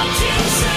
What you say